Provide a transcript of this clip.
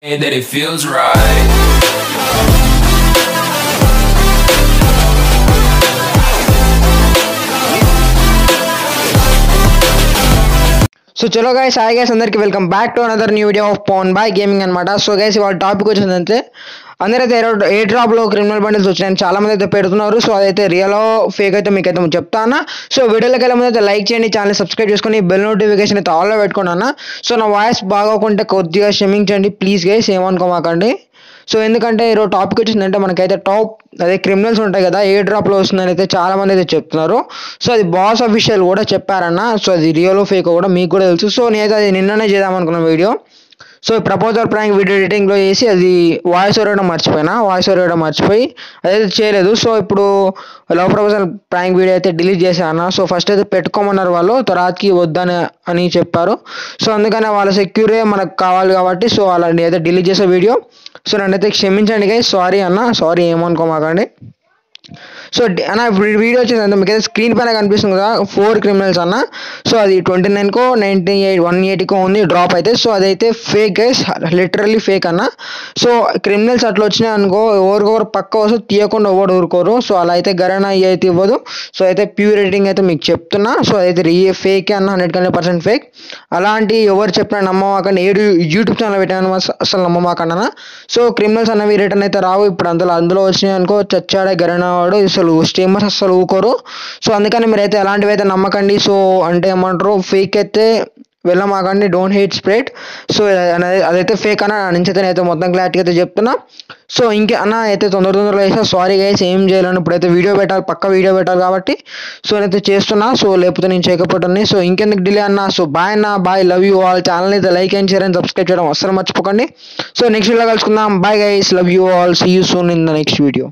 that it feels right. So చలో guys hi guys అందరికి welcome back to another new video of Pavan boy gaming అనమాట so guys ఇవాళ topic వచ్చిందంటే అందరైతే ఏ డ్రాప్లో criminal bundles వచ్చినాయని చాలా మంది అయితే పెడుతున్నారు. సో అదైతే రియలో ఫేక్ అయితే మీకు అయితే చెప్తానా. సో వీడియోలోకి వెళ్ళే ముందు అయితే లైక్ చేయండి ఛానల్ సబ్స్క్రైబ్ చేసుకొని బెల్ నోటిఫికేషన్ అయితే ఆల్లో పెట్టుకున్నాను సో నా వాయిస్ బాగోకుంటే కొద్దిగా క్షమించండి ప్లీజ్ గైస్ ఏమనుకోమాకండి. సో ఎందుకంటే ఈరోజు టాపిక్ వచ్చిందంటే మనకైతే టాప్ అదే క్రిమినల్స్ ఉంటాయి కదా ఏ డ్రాప్లో వస్తుందని అయితే చాలా మంది అయితే చెప్తున్నారు. సో అది బాస్ అఫీషియల్ కూడా చెప్పారన్న సో అది రియల్ ఫేక్ కూడా మీకు కూడా తెలుసు. సో నేనైతే అది నిన్ననే చేద్దాం అనుకున్న video so proposal prank video ఎడిటింగ్లో చేసి అది వాయిస్ ఓవర్ ఇవ్వడం మర్చిపోయినా వాయిస్ ఓవర్ ఇవ్వడం మర్చిపోయి అదైతే చేయలేదు. సో ఇప్పుడు లవ్ ప్రపోజల్ ప్రాంక్ వీడియో అయితే డిలీట్ చేశాను సో ఫస్ట్ అయితే పెట్టుకోమన్నారు వాళ్ళు తర్వాతకి వద్దని అని చెప్పారు. సో అందుకనే వాళ్ళ సెక్యూరే మనకు కావాలి కాబట్టి సో అలాంటి అయితే డిలీట్ చేసే వీడియో సో నన్నైతే క్షమించండి గై సారీ అన్న. సారీ ఏమనుకోమాకండి. సో అన్న ఇప్పుడు వీడియో వచ్చింది మీకు అయితే స్క్రీన్ పైన కనిపిస్తుంది కదా ఫోర్ క్రిమినల్స్ అన్న. సో అది ట్వంటీ నైన్కో నైన్టీ ఎయిట్ వన్ ఎయిటీకో ఉంది డ్రాప్ అయితే. సో అదైతే ఫేక్ గైస్ లిటరలీ ఫేక్ అన్న. సో క్రిమినల్స్ అట్లా వచ్చినాయి అనుకో ఎవరికొకరు పక్క వస్తే తీయకుండా ఎవరు ఊరుకోరు. సో అలా అయితే గరణ అయితే ఇవ్వదు. సో అయితే ప్యూర్ రేటింగ్ అయితే మీకు చెప్తున్నా. సో అదైతే రీ ఫేక్ అన్న హండ్రెడ్ హండ్రెడ్ పర్సెంట్ ఫేక్ అలాంటి ఎవరు చెప్పినా నమ్మమాకండి. ఏడు యూట్యూబ్ ఛానల్ పెట్టాను అసలు నమ్మమాకండి అన్న. సో క్రిమినల్స్ అన్నవి రిటర్న్ అయితే రావు. ఇప్పుడు అందులో అందులో వచ్చినాయి అనుకో చచ్చాడే గరణ వాడు. అసలు స్టీమర్స్ అసలు ఊకోరు. సో అందుకని మీరైతే అలాంటివి అయితే నమ్మకండి. సో అంటే ఏమంటారు ఫేక్ అయితే వెళ్ళమాకండి. డోంట్ హేట్ స్ప్రెడ్ సో అదైతే ఫేక్ అన్న నా నుంచి అయితే నేనైతే మొత్తం క్లారిటీ అయితే చెప్తున్నా. సో ఇంకే అన్న అయితే తొందర తొందరలో వేసా సారీ గైస్ ఏం చేయాలని. ఇప్పుడైతే వీడియో పెట్టాలి పక్క వీడియో పెట్టాలి కాబట్టి. సో నేనైతే చేస్తున్నా. సో లేకపోతే నేను చేయకపోతాను సో ఇంకెందుకు డిలే అన్న? సో బాయ్ అన్న. Bye love you all channel అయితే like and share and subscribe చేయడం అస్సలు మర్చిపోకండి. సో నెక్స్ట్ వీడియో కలుసుకుందాం. Bye guys love you all see you soon in the next video